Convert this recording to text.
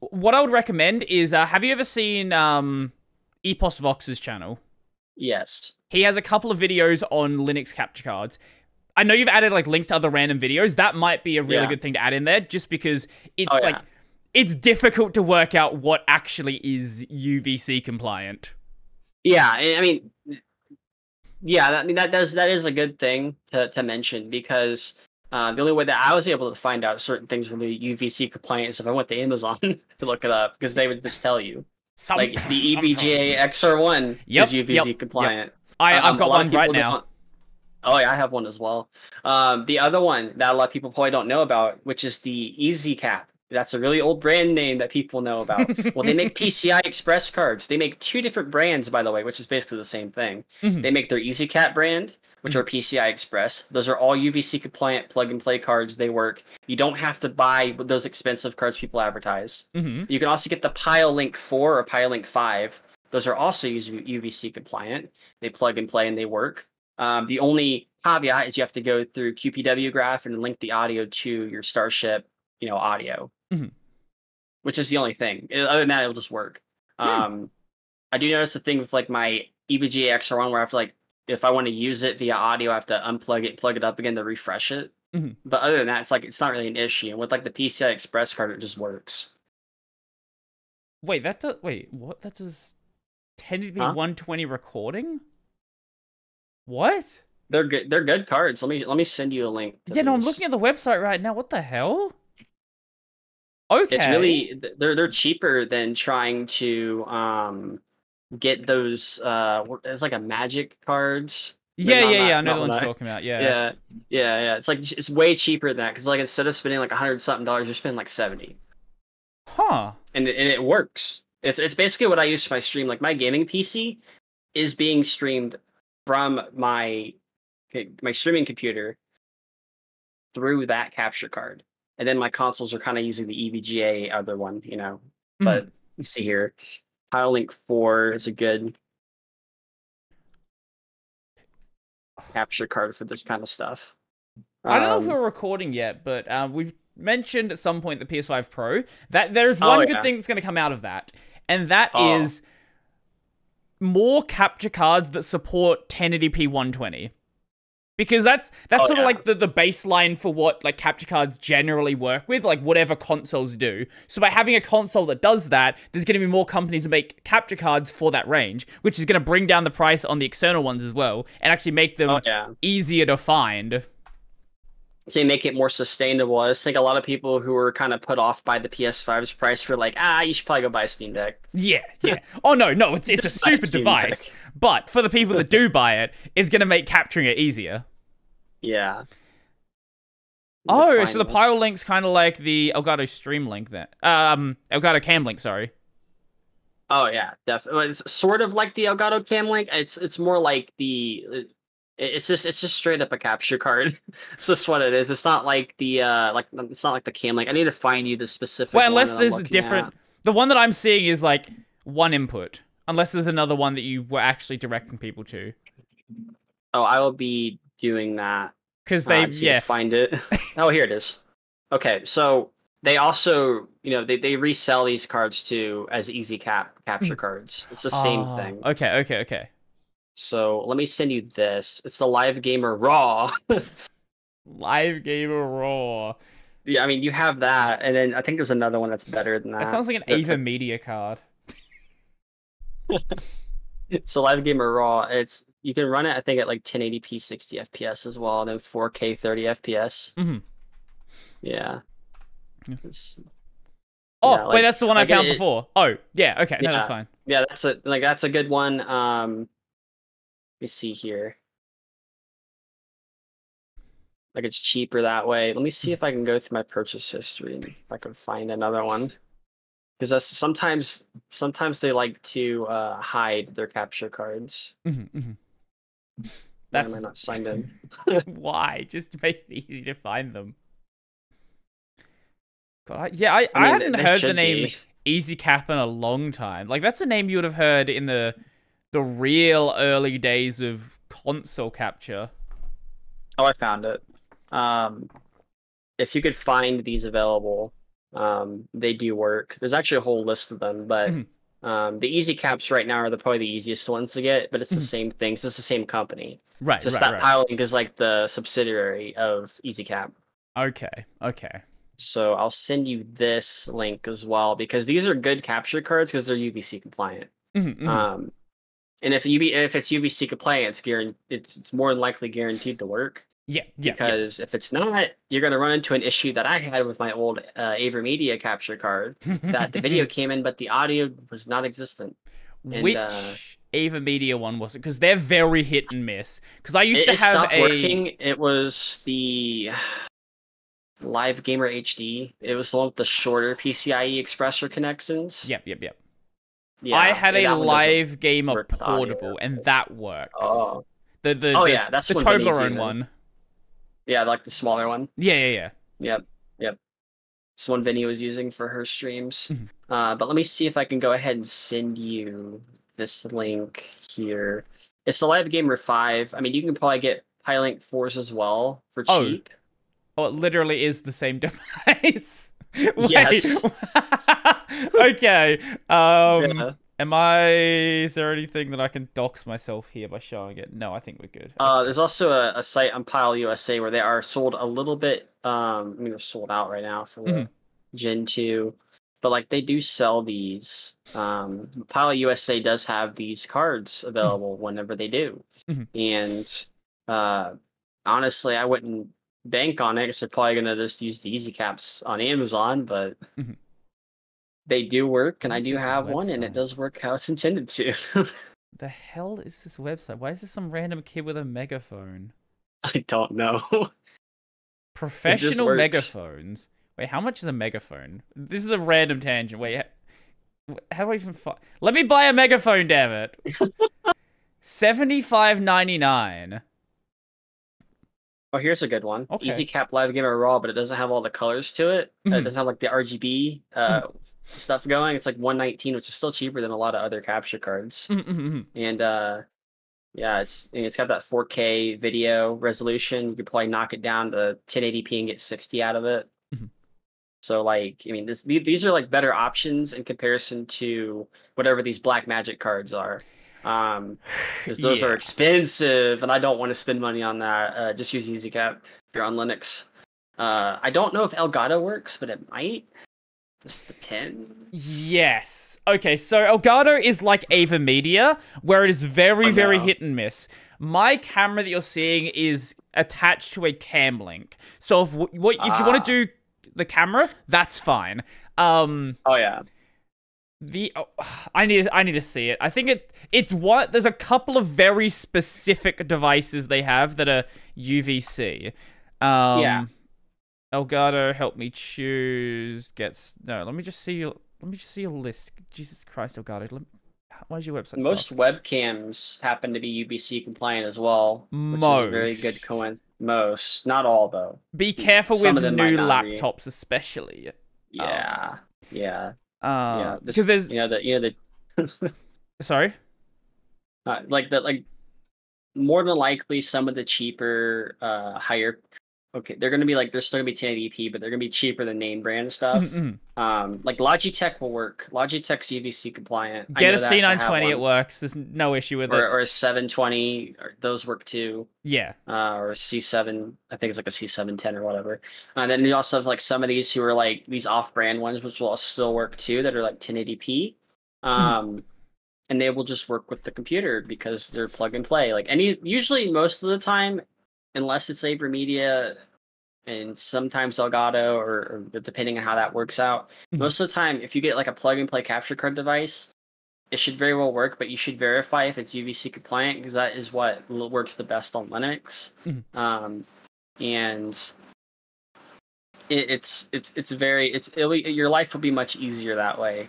what I would recommend is uh, have you ever seen um, EposVox's channel? Yes. He has a couple of videos on Linux capture cards. I know you've added like links to other random videos. That might be a really Yeah. good thing to add in there, just because it's Oh, yeah. like it's difficult to work out what actually is UVC compliant. Yeah, I mean, yeah, that, I mean that does that is a good thing to to mention because uh, the only way that I was able to find out certain things were the UVC compliant is if I went to Amazon to look it up because they would just tell you Some- like the E. EVGA XR1 Yep, is UVC yep, yep. compliant. I, Um, I've a got one right now. don't- Oh yeah, I have one as well. Um, the other one that a lot of people probably don't know about, which is the EasyCap. That's a really old brand name that people know about. well, they make PCI Express cards. They make two different brands, by the way, which is basically the same thing. Mhm. They make their EasyCap brand, which are PCI Express. Those are all UVC compliant plug and play cards. They work. You don't have to buy those expensive cards people advertise. Mhm. You can also get the PileLink 4 or PileLink 5. Those are also UVC compliant. They plug and play and they work. Um, the only caveat is you have to go through qpwgraph and link the audio to your Starship, you know, audio, Mhm. which is the only thing. Uh, Other than that, it'll just work. Um, I do notice the thing with like my EVGA XR1 where I have to like, if I want to use it via audio, I have to unplug it, plug it up again to refresh it. Mhm. But other than that, it's like it's not really an issue. And with like the PCI Express card, it just works. Wait, that does. Wait, what? That does 1080p Huh? 120 recording? What? They're good. They're good cards. Let me let me send you a link. Yeah, no, I'm looking at the website right now. What the hell? Okay. It's really they're they're cheaper than trying to um get those uh it's like a magic cards. Yeah, not- yeah, not- yeah. I know the one what you're talking about. Yeah. Yeah. yeah, yeah, It's like it's way cheaper than that because like instead of spending like a hundred something dollars, you're spending like seventy, Huh. and it, and it works. It's it's basically what I use for my stream. Like my gaming PC is being streamed from my my streaming computer through that capture card, and then my consoles are kind of using the EVGA other one, you know. Mhm. But you see here. PileLink 4 is a good capture card for this kind of stuff. I don't know if Um, we're recording yet, but uh, we've mentioned at some point the PS5 Pro that there's Oh, one good yeah. thing that's going to come out of that, and that is Oh. more capture cards that support 1080p 120. Because that's that's Oh, sort of like the, the baseline for what like capture cards generally work with, like whatever consoles do. So by having a console that does that, there's going to be more companies that make capture cards for that range, which is going to bring down the price on the external ones as well, and actually make them Oh yeah. easier to find. To make it more sustainable, I just think a lot of people who were kind of put off by the PS5's price were like, ah, you should probably go buy a Steam Deck. Yeah, yeah. Oh no, no, it's it's a Just buy a stupid device. Deck. But for the people that do buy it, it's gonna make capturing it easier. Yeah. Oh, so the. Pyro Link's kind of like the Elgato Stream Link then. Um, Elgato Cam Link, sorry. Oh yeah, definitely. It's sort of like the Elgato Cam Link. It's it's more like the. It's just it's just straight up a capture card. it's just what it is. It's not like the uh like it's not like the Cam Link. I need to find you the specific. Well, unless there's a different. at. The one that I'm seeing is like one input. Unless there's another one that you were actually directing people to, Oh, I will be doing that. because Uh, they I just need to yeah. find it. oh, here it is. Okay, so they also you know they, they resell these cards too as easy cap capture cards. It's the same Ah, thing. Okay, okay, okay. So let me send you this. It's the Live Gamer Raw. Live Gamer Raw. yeah, I mean you have that, and then I think there's another one that's better than that. That sounds like an AverMedia card. It's a Live Gamer Raw. It's you can run it I think at like 1080p 60 FPS as well, and then 4K 30 FPS. Mhm. Yeah. Yeah. Oh, Yeah, wait, that's the one like I found it- before. Oh, yeah, okay, no, that's Yeah. fine. yeah, that's a like that's a good one. Um let me see here. Like it's cheaper that way. Let me see if I can go through my purchase history and if I can find another one. Because that's sometimes sometimes they like to uh hide their capture cards. Mhm, mhm. Why That's am I not signed in? why, just to make it easy to find them. God, yeah, I, I, I mean, hadn't they heard the name be. Easy Cap in a long time. Like that's a name you would have heard in the the real early days of console capture. Oh, I found it. Um, if you could find these available, Um, they do work. There's actually a whole list of them, but Mhm. um, the easy caps right now are the probably the easiest ones to get. But it's the Mhm. same thing. It's the same company. Right, So right, right. Pilot is like the subsidiary of Easy Cap. Okay, okay. So I'll send you this link as well because these are good capture cards because they're UVC compliant. Mhm, mhm. Um, and if UV if it's UVC compliant, it's guaranteed. It's it's more than likely guaranteed to work. Yeah, yeah, yeah. Because if it's not, you're going to run into an issue that I had with my old uh, AverMedia capture card. That the video came in, but the audio was not existent. and, Which uh, AverMedia one was it? Because they're very hit and miss. Because I used It, to it have stopped a. working. It was the Live Gamer HD. It was the one with the shorter PCIe expressor connections. Yep, yep, yep. Yeah, I had a that one doesn't live gamer portable, and that works. Oh, the the Oh, the, yeah, that's the Toblerone one. Yeah, like the smaller one. Yeah, yeah, yeah. Yep, yep. It's one Vinny was using for her streams. Mhm. Uh, but let me see if I can go ahead and send you this link here. It's the Live Gamer 5. I mean, you can probably get Highlink 4s as well for Oh, cheap. Oh, it literally is the same device. Wait. Yes. okay. Um. Yeah. Am I? Is there anything that I can dox myself here by showing it? No, I think we're good. Uh, there's also a, a site on Pile USA where they are sold a little bit. Um, I mean, they're sold out right now for Mhm. Gen 2, but like they do sell these. Um, Pile USA does have these cards available whenever they do, Mhm. and uh, honestly, I wouldn't bank on it because they're probably gonna just use the easy caps on Amazon, but. They do work, and I do have one, and it does work how it's intended to. the hell is this website? Why is this some random kid with a megaphone? I don't know. Professional megaphones. Wait, how much is a megaphone? This is a random tangent. Wait, wh- how do I even find? Let me buy a megaphone, damn it. Seventy-five ninety-nine. Oh, here's a good one. Okay. Easy Cap Live Gamer Raw, but it doesn't have all the colors to it. Mhm. It doesn't have like the RGB uh, stuff going. It's like 119, which is still cheaper than a lot of other capture cards. Mm-mm-mm. And uh, yeah, it's and it's got that 4K video resolution. You could probably knock it down to 1080p and get 60 out of it. So like, I mean, this these are like better options in comparison to whatever these Black Magic cards are. Um, because those are expensive, and I don't want to spend money on that. Uh, just use EasyCap if you're on Linux. Uh, I don't know if Elgato works, but it might. Just depends. Yes. Okay, so Elgato is like AverMedia, where it is very, Oh, very no. hit and miss. My camera that you're seeing is attached to a cam link. So if what if you want Ah. to do the camera, that's fine. Um Oh yeah. The oh, I need I need to see it. I think it it's what there's a couple of very specific devices they have that are UVC. Um Yeah. Elgato, help me choose. Gets no. Let me just see your. Let me just see a list. Jesus Christ, Elgato. Let, why is your website? Most webcams happen to be UVC compliant as well, which is a very good Most. coincidence. Most, not all though. Be careful some with new not be. laptops, especially. Yeah, yeah, Uh, yeah. because This, there's you know the you know the sorry. uh, like that like more than likely some of the cheaper uh higher okay they're gonna be like they're still gonna be 1080p but they're gonna be cheaper than name brand stuff Mm-mm. um like logitech will work logitech's uvc compliant I Get a know that 'cause I have C920. It works. There's no issue with or, it. or a 720 or those work too yeah. uh, or a c7 i think it's like a c710 or whatever and then you also have like some of these who are like these off-brand ones which will still work too that are like 1080p um and they will just work with the computer because they're plug and play like any usually most of the time unless it's Aver Media and sometimes Elgato or, or depending on how that works out Mhm. most of the time if you get like a plug and play capture card device it should very well work but you should verify if it's UVC compliant because that is what works the best on Linux Mhm. um and it, it's it's it's very it's it'll, your life will be much easier that way